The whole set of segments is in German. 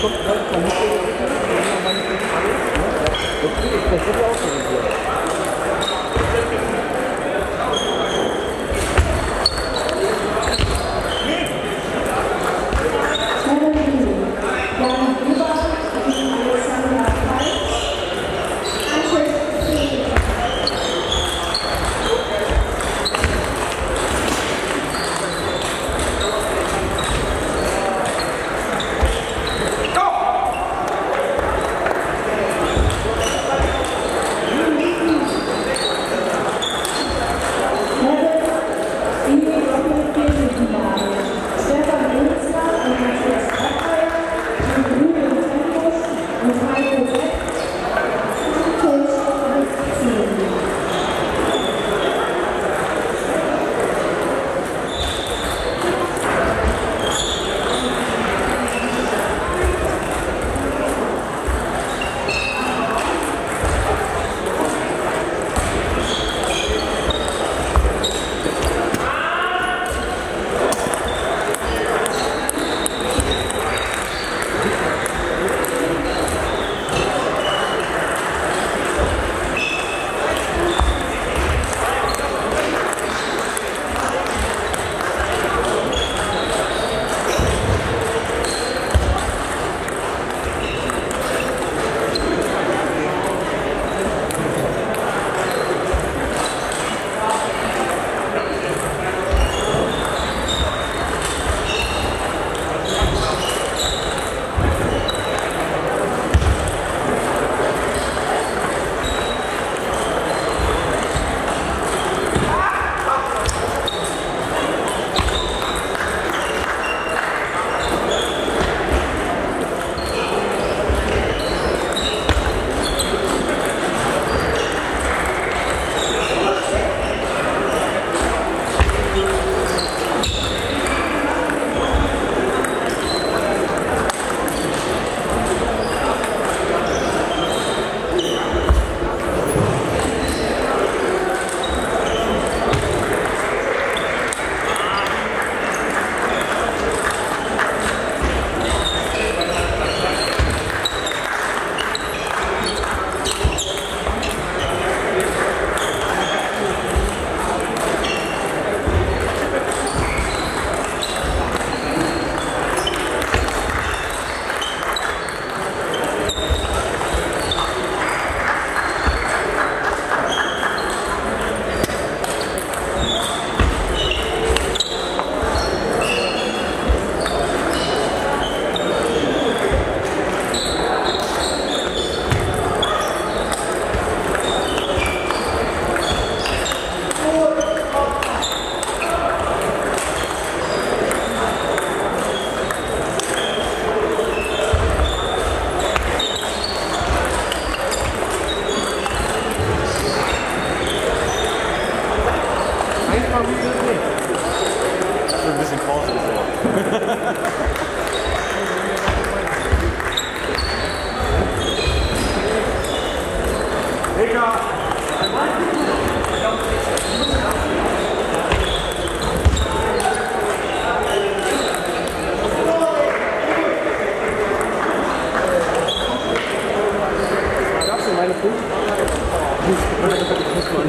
Kommt gleich von Mitte, aber nicht alles. Okay, das wird ja auch so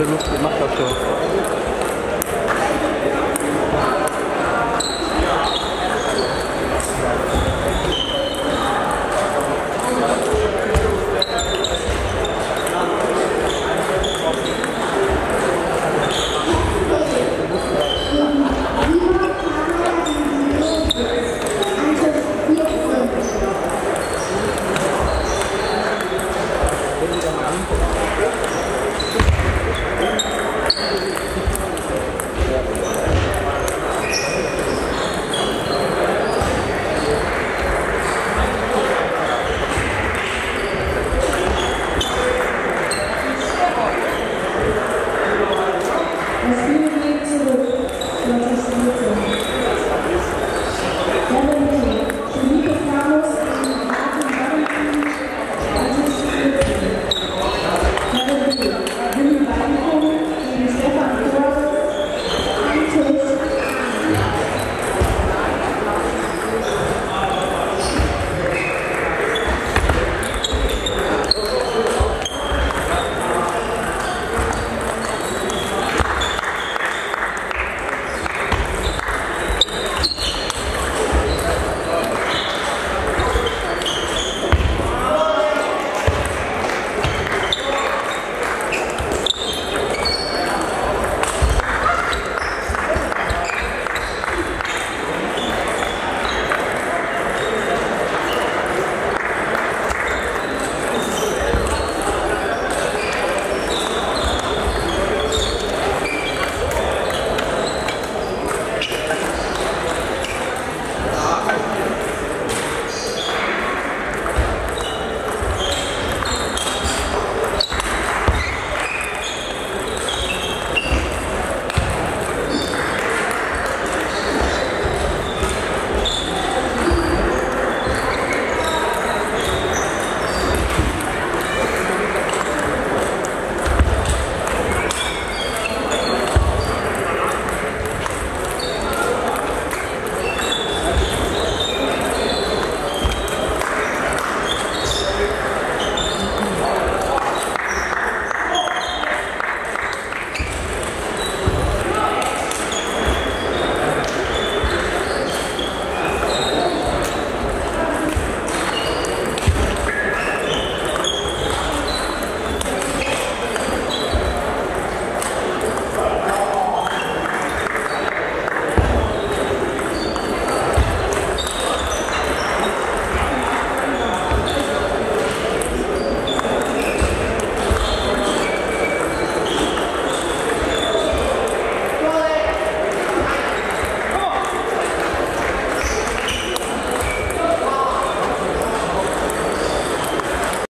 Luft gemacht hat.